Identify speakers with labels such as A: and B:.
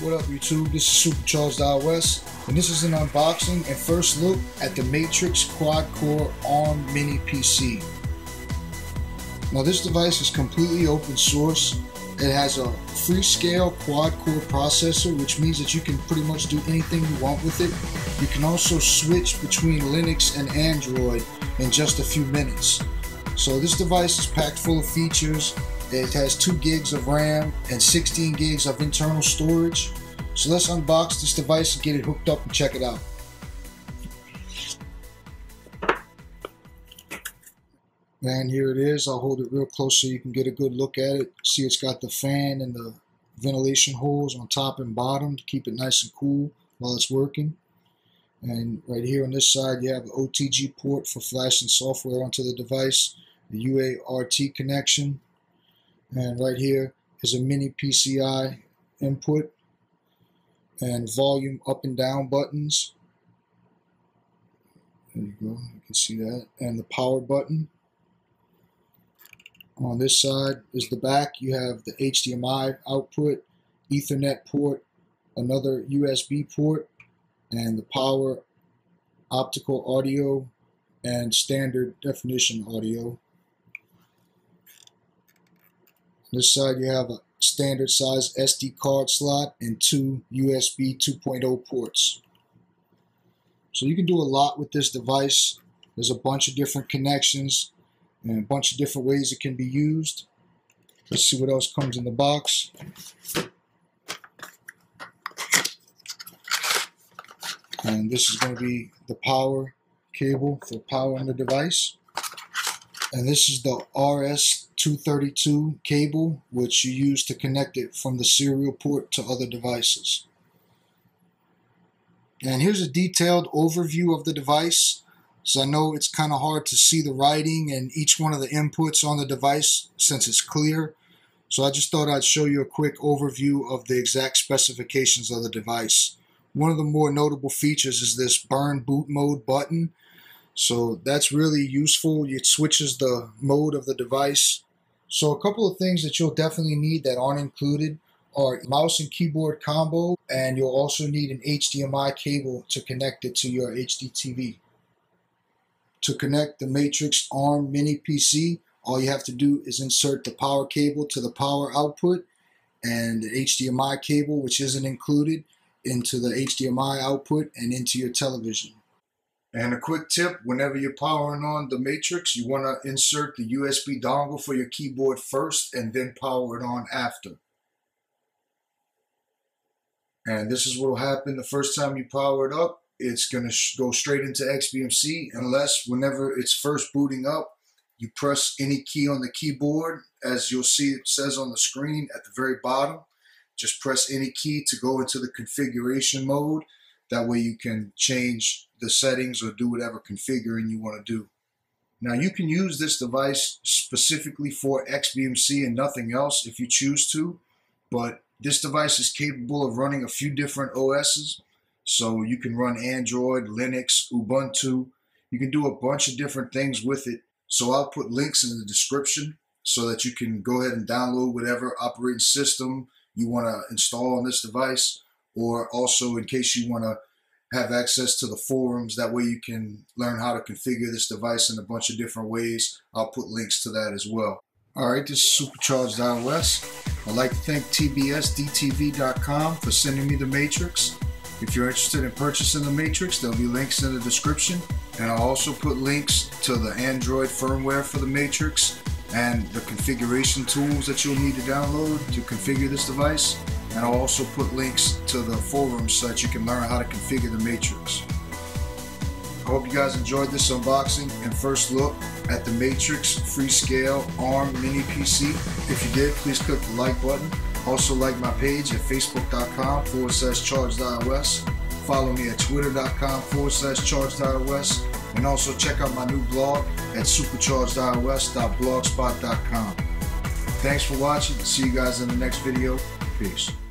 A: What up YouTube? This is Supercharged West, and this is an unboxing and first look at the Matrix Quad Core ARM Mini PC. Now this device is completely open source. It has a Freescale quad core processor which means that you can pretty much do anything you want with it. You can also switch between Linux and Android in just a few minutes. So this device is packed full of features it has 2 gigs of RAM and 16 gigs of internal storage. So let's unbox this device and get it hooked up and check it out. And here it is. I'll hold it real close so you can get a good look at it. See it's got the fan and the ventilation holes on top and bottom to keep it nice and cool while it's working. And right here on this side you have an OTG port for flashing software onto the device, the UART connection, and right here is a mini PCI input and volume up and down buttons. There you go, you can see that. And the power button. On this side is the back. You have the HDMI output, Ethernet port, another USB port, and the power optical audio and standard definition audio. This side you have a standard size SD card slot and two USB 2.0 ports. So you can do a lot with this device. There's a bunch of different connections and a bunch of different ways it can be used. Let's see what else comes in the box. And this is going to be the power cable for powering the device. And this is the RS 232 cable, which you use to connect it from the serial port to other devices. And here's a detailed overview of the device. So I know it's kind of hard to see the writing and each one of the inputs on the device since it's clear. So I just thought I'd show you a quick overview of the exact specifications of the device. One of the more notable features is this burn boot mode button. So that's really useful. It switches the mode of the device so a couple of things that you'll definitely need that aren't included are mouse and keyboard combo, and you'll also need an HDMI cable to connect it to your HDTV. To connect the Matrix ARM Mini PC, all you have to do is insert the power cable to the power output and the HDMI cable, which isn't included, into the HDMI output and into your television. And a quick tip, whenever you're powering on the Matrix, you want to insert the USB dongle for your keyboard first and then power it on after. And this is what will happen the first time you power it up. It's going to go straight into XBMC unless whenever it's first booting up, you press any key on the keyboard. As you'll see it says on the screen at the very bottom. Just press any key to go into the configuration mode. That way you can change the settings or do whatever configuring you want to do. Now you can use this device specifically for XBMC and nothing else if you choose to, but this device is capable of running a few different OSs. So you can run Android, Linux, Ubuntu. You can do a bunch of different things with it. So I'll put links in the description so that you can go ahead and download whatever operating system you want to install on this device, or also in case you want to have access to the forums. That way you can learn how to configure this device in a bunch of different ways. I'll put links to that as well. All right, this is Supercharged iOS. I'd like to thank TBSDTV.com for sending me the Matrix. If you're interested in purchasing the Matrix, there'll be links in the description. And I'll also put links to the Android firmware for the Matrix and the configuration tools that you'll need to download to configure this device and I'll also put links to the forums so that you can learn how to configure the Matrix. I hope you guys enjoyed this unboxing and first look at the Matrix Freescale ARM Mini PC. If you did, please click the like button. Also like my page at facebook.com forward slash charged.ios. Follow me at twitter.com forward slash charged.ios. And also check out my new blog at supachargedios.blogspot.com. Thanks for watching. See you guys in the next video. Peace.